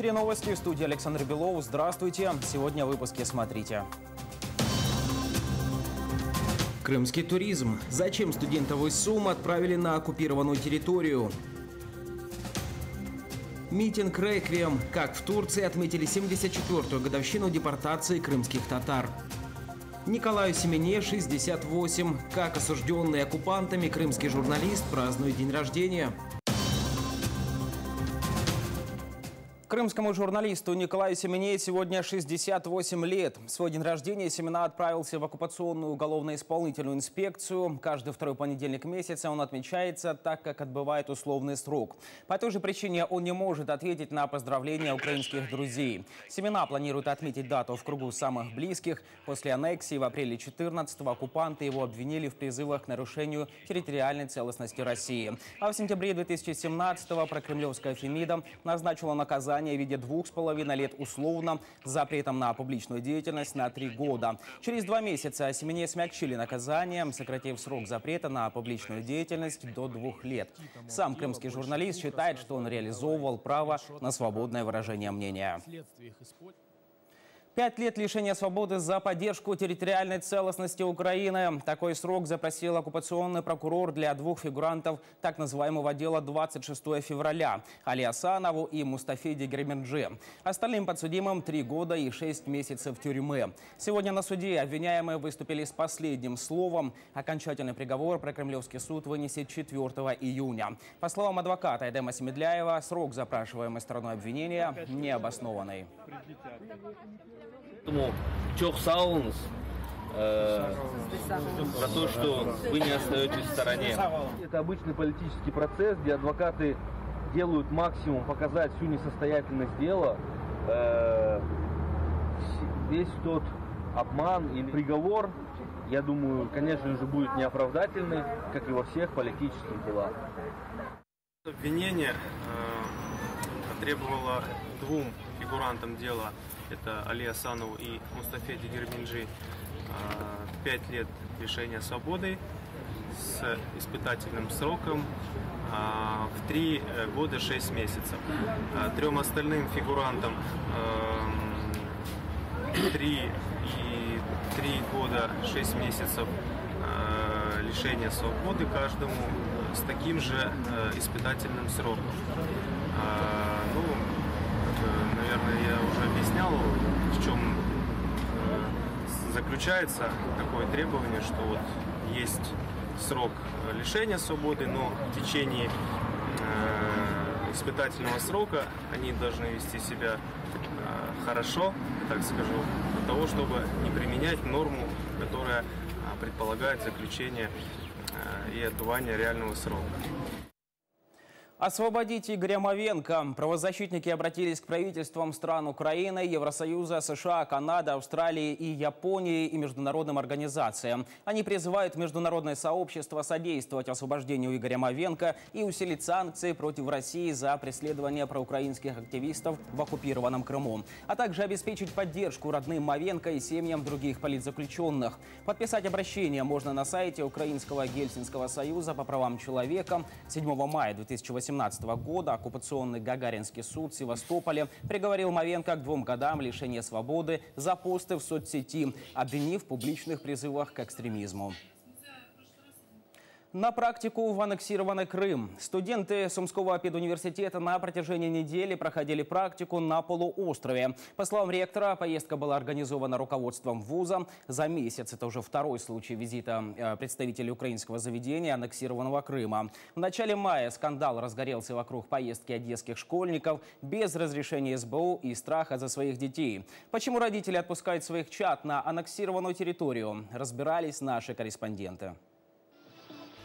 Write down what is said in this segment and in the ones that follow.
Эфире новости в студии Александр Белов. Здравствуйте. Сегодня в выпуске смотрите. Крымский туризм. Зачем студентов из Сум отправили на оккупированную территорию? Митинг «Реквием». Как в Турции отметили 74-ю годовщину депортации крымских татар. Николаю Семене 68. Как осужденный оккупантами крымский журналист празднует день рождения. Крымскому журналисту Николаю Семене сегодня 68 лет. В свой день рождения Семена отправился в оккупационную уголовно-исполнительную инспекцию. Каждый второй понедельник месяца он отмечается, так как отбывает условный срок. По той же причине он не может ответить на поздравления украинских друзей. Семена планирует отметить дату в кругу самых близких. После аннексии в апреле 14-го оккупанты его обвинили в призывах к нарушению территориальной целостности России. А в сентябре 2017-го прокремлевская Фемида назначила наказание наказание в виде двух с половиной лет условно с запретом на публичную деятельность на три года. Через два месяца Семене смягчили наказание, сократив срок запрета на публичную деятельность до двух лет. Сам крымский журналист считает, что он реализовывал право на свободное выражение мнения. Пять лет лишения свободы за поддержку территориальной целостности Украины. Такой срок запросил оккупационный прокурор для двух фигурантов так называемого дела 26 февраля – Али Асанову и Мустафиде Гремерджи. Остальным подсудимым три года и шесть месяцев тюрьмы. Сегодня на суде обвиняемые выступили с последним словом. Окончательный приговор прокремлевский суд вынесет 4 июня. По словам адвоката Эдема Семедляева, срок запрашиваемой стороной обвинения необоснованный. Поэтому sağ olunuz э, за то, что вы не остаетесь в стороне. Это обычный политический процесс, где адвокаты делают максимум показать всю несостоятельность дела, э, весь тот обман или приговор, я думаю, конечно же, будет неоправдательный, как и во всех политических делах. Обвинение э, требовало двум фигурантам дела это Али Асанову и Мустафе Дигерминджи, 5 лет лишения свободы с испытательным сроком а, в 3 э, года 6 месяцев. А, трем остальным фигурантам 3 и 3 года 6 месяцев а, лишения свободы каждому с таким же э, испытательным сроком. Ну, наверное, я уже объяснял, в чем э, заключается такое требование, что вот есть срок лишения свободы, но в течение э, испытательного срока они должны вести себя э, хорошо, так скажу, для того, чтобы не применять норму, которая предполагает заключение и отбывание реального срока. Освободить Игоря Мовенко. Правозащитники обратились к правительствам стран Украины, Евросоюза, США, Канады, Австралии и Японии и международным организациям. Они призывают международное сообщество содействовать освобождению Игоря Мовенко и усилить санкции против России за преследование проукраинских активистов в оккупированном Крыму, а также обеспечить поддержку родным Мовенко и семьям других политзаключенных. Подписать обращение можно на сайте Украинского Гельсинского союза по правам человека 7 мая 2018 2017 года оккупационный Гагаринский суд в Севастополе приговорил Мовенко к двум годам лишения свободы за посты в соцсети, обвинив в публичных призывах к экстремизму. На практику в аннексированный Крым. Студенты Сумского педуниверситета на протяжении недели проходили практику на полуострове. По словам ректора, поездка была организована руководством вуза. За месяц это уже второй случай визита э, представителей украинского заведения аннексированного Крыма. В начале мая скандал разгорелся вокруг поездки одесских школьников без разрешения СБУ и страха за своих детей. Почему родители отпускают своих чат на аннексированную территорию, разбирались наши корреспонденты.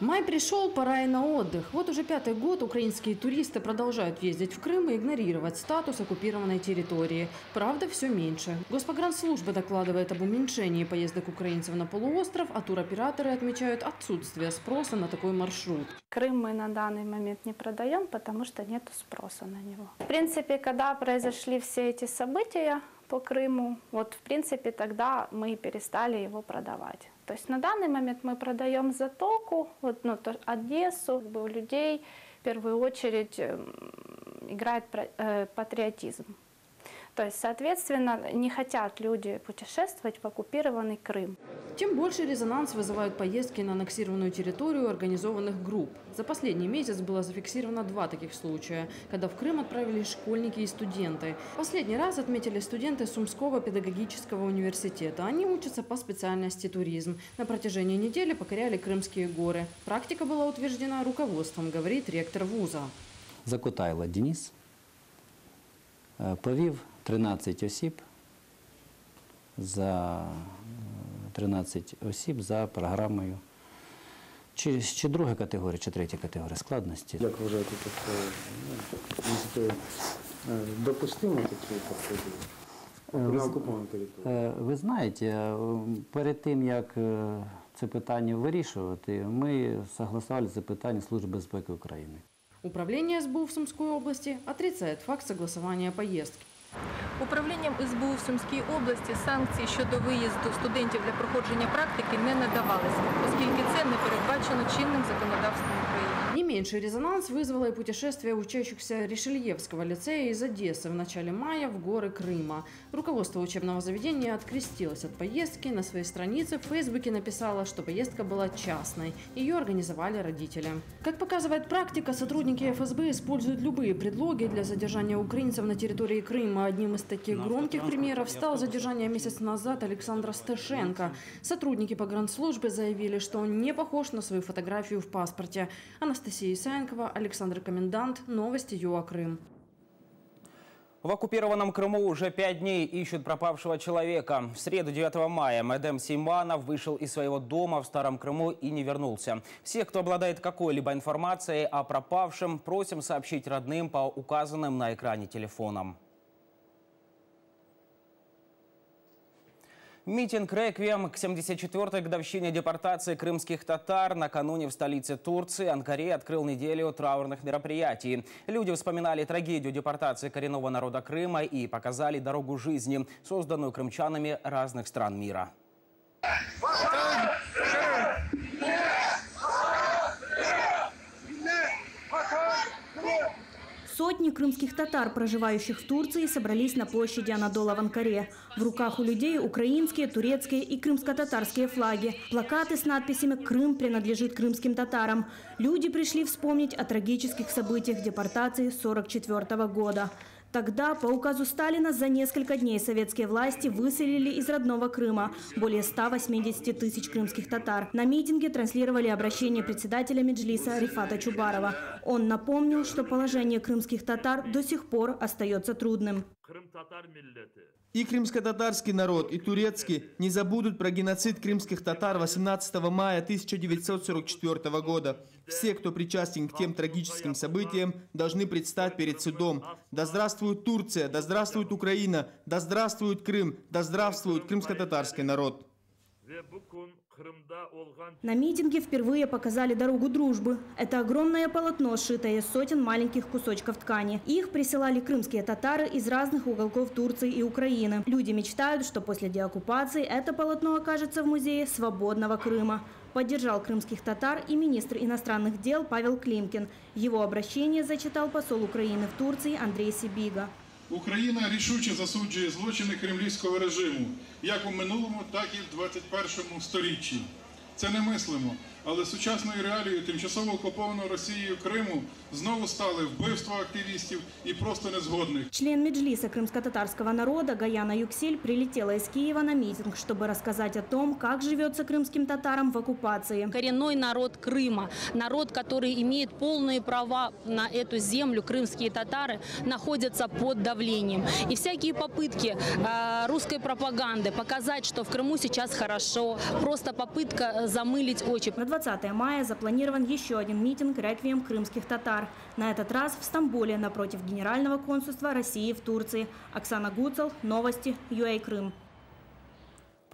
Май пришел, пора и на отдых. Вот уже пятый год украинские туристы продолжают ездить в Крым и игнорировать статус оккупированной территории. Правда, все меньше. Госпогранслужба докладывает об уменьшении поездок украинцев на полуостров, а туроператоры отмечают отсутствие спроса на такой маршрут. Крым мы на данный момент не продаем, потому что нет спроса на него. В принципе, когда произошли все эти события по Крыму, вот в принципе тогда мы перестали его продавать. То есть на данный момент мы продаем затоку, вот, ну, то, Одессу, как бы у людей в первую очередь эм, играет э, патриотизм. То есть, соответственно, не хотят люди путешествовать в оккупированный Крым. Тем больше резонанс вызывают поездки на аннексированную территорию организованных групп. За последний месяц было зафиксировано два таких случая, когда в Крым отправились школьники и студенты. Последний раз отметили студенты Сумского педагогического университета. Они учатся по специальности туризм. На протяжении недели покоряли Крымские горы. Практика была утверждена руководством, говорит ректор вуза. Закотайло Денис е, повів 13 осіб за е, 13 осіб за програмою. Чи, чи друга категорія, чи третя категорія складності. Як вважаєте, тобто, ну, е, допустимо такі підходи на окупованій території? Е, Ви знаєте, е, перед тим, як е, це питання вирішувати, ми согласували це питання Служби безпеки України. Управление СБУ в Сумской области отрицает факт согласования поездки. Управлінням СБУ в Сумській області санкції щодо виїзду студентів для проходження практики не надавалися, оскільки це не передбачено чинним законодавством України. Меньший резонанс вызвало и путешествие учащихся Решельевского лицея из Одессы в начале мая в горы Крыма. Руководство учебного заведения открестилось от поездки. На своей странице в Фейсбуке написало, что поездка была частной. Ее организовали родители. Как показывает практика, сотрудники ФСБ используют любые предлоги для задержания украинцев на территории Крыма. Одним из таких громких примеров стало задержание месяц назад Александра Стешенко. Сотрудники погранслужбы заявили, что он не похож на свою фотографию в паспорте. Анастасия Исаенкова, Александр Комендант. Новости ЮА Крым. В оккупированном Крыму уже пять дней ищут пропавшего человека. В среду 9 мая Мэдем Симанов вышел из своего дома в Старом Крыму и не вернулся. Всех, кто обладает какой-либо информацией о пропавшем, просим сообщить родным по указанным на экране телефонам. Митинг «Реквием» к 74-й годовщине депортации крымских татар накануне в столице Турции Анкаре открыл неделю траурных мероприятий. Люди вспоминали трагедию депортации коренного народа Крыма и показали дорогу жизни, созданную крымчанами разных стран мира. Сотни крымских татар, проживающих в Турции, собрались на площади Анадола в Анкаре. В руках у людей украинские, турецкие и крымско-татарские флаги. Плакаты с надписями «Крым принадлежит крымским татарам». Люди пришли вспомнить о трагических событиях депортации 1944 года. Тогда, по указу Сталина, за несколько дней советские власти выселили из родного Крыма более 180 тысяч крымских татар. На митинге транслировали обращение председателя Меджлиса Рифата Чубарова. Он напомнил, что положение крымских татар до сих пор остается трудным. И крымско-татарский народ, и турецкий не забудут про геноцид крымских татар 18 мая 1944 года. Все, кто причастен к тем трагическим событиям, должны предстать перед судом. Да здравствует Турция, да здравствует Украина, да здравствует Крым, да здравствует крымско-татарский народ. На митинге впервые показали дорогу дружбы. Это огромное полотно, сшитое из сотен маленьких кусочков ткани. Их присылали крымские татары из разных уголков Турции и Украины. Люди мечтают, что после деоккупации это полотно окажется в музее свободного Крыма. Поддержал крымских татар и министр иностранных дел Павел Климкин. Его обращение зачитал посол Украины в Турции Андрей Сибига. Україна рішуче засуджує злочини кремлівського режиму як у минулому, так і в 21 сторіччі. Це не мислимо, але сучасною реалією тимчасово окупованого Росією Криму знову стали вбивства активістів і просто незгодних. Член Меджлиса крымско-татарского народа Гаяна Юксель прилетела из Киева на митинг, чтобы рассказать о том, как живется крымским татарам в оккупации. Коренной народ Крыма, народ, который имеет полные права на эту землю, крымские татары, находятся под давлением. И всякие попытки э, русской пропаганды показать, что в Крыму сейчас хорошо, просто попытка э, замылить очи. На 20 мая запланирован еще один митинг «Реквием крымских татар». На этот раз в Стамбуле напротив Генерального консульства России в Турции. Оксана Гуцел, Новости, ЮА Крым.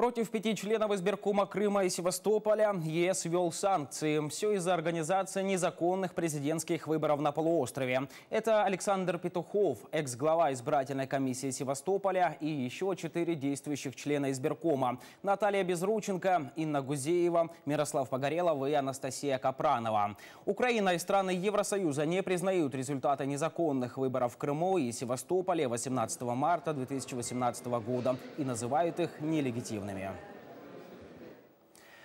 Против пяти членов избиркома Крыма и Севастополя ЕС ввел санкции. Все из-за организации незаконных президентских выборов на полуострове. Это Александр Петухов, экс-глава избирательной комиссии Севастополя и еще четыре действующих члена избиркома. Наталья Безрученко, Инна Гузеева, Мирослав Погорелов и Анастасия Капранова. Украина и страны Евросоюза не признают результаты незаконных выборов в Крыму и Севастополе 18 марта 2018 года и называют их нелегитимными активными.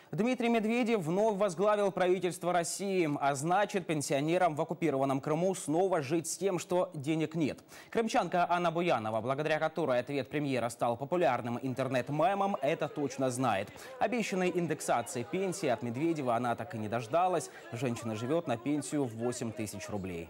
Дмитрий Медведев вновь возглавил правительство России, а значит, пенсионерам в оккупированном Крыму снова жить с тем, что денег нет. Крымчанка Анна Буянова, благодаря которой ответ премьера стал популярным интернет-мемом, это точно знает. Обещанной индексации пенсии от Медведева она так и не дождалась. Женщина живет на пенсию в 8 тысяч рублей.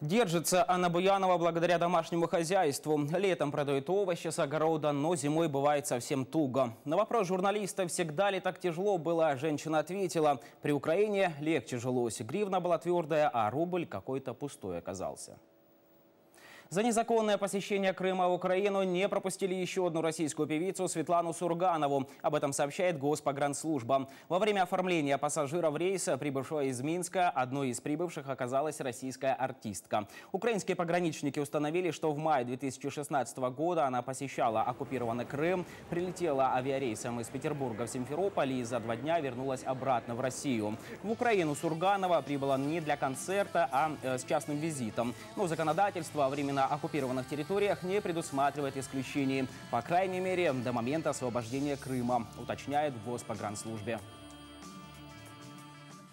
Держится Анна Буянова благодаря домашнему хозяйству. Летом продает овощи с огорода, но зимой бывает совсем туго. На вопрос журналиста, всегда ли так тяжело было, женщина ответила. При Украине легче жилось. Гривна была твердая, а рубль какой-то пустой оказался. За незаконное посещение Крыма в Украину не пропустили еще одну российскую певицу Светлану Сурганову. Об этом сообщает Госпогранслужба. Во время оформления пассажиров рейса, прибывшего из Минска, одной из прибывших оказалась российская артистка. Украинские пограничники установили, что в мае 2016 года она посещала оккупированный Крым, прилетела авиарейсом из Петербурга в Симферополь и за два дня вернулась обратно в Россию. В Украину Сурганова прибыла не для концерта, а э, с частным визитом. Но законодательство временно на оккупированных территориях не предусматривает исключений. По крайней мере, до момента освобождения Крыма, уточняет в Госпогранслужбе.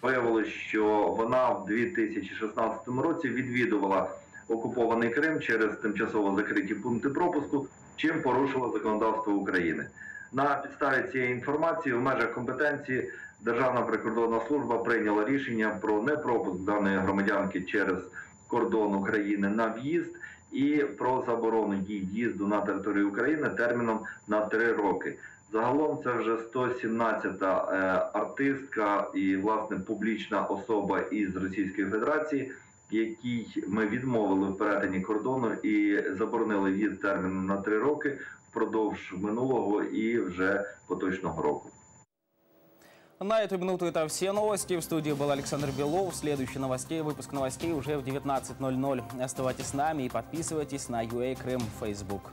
Виявилось, що вона в 2016 році відвідувала окупований Крим через тимчасово закриті пункти пропуску, чим порушила законодавство України. На підставі цієї інформації в межах компетенції Державна прикордонна служба прийняла рішення про непропуск даної громадянки через кордон України на в'їзд і про заборону її в'їзду на територію України терміном на три роки. Загалом це вже 117-та е, артистка і власне публічна особа із Російської Федерації, якій ми відмовили в перетині кордону і заборонили в'їзд терміном на три роки впродовж минулого і вже поточного року. На эту минуту это все новости. В студии был Александр Белов. Следующий новостей, выпуск новостей уже в 19.00. Оставайтесь с нами и подписывайтесь на UA Крым Facebook.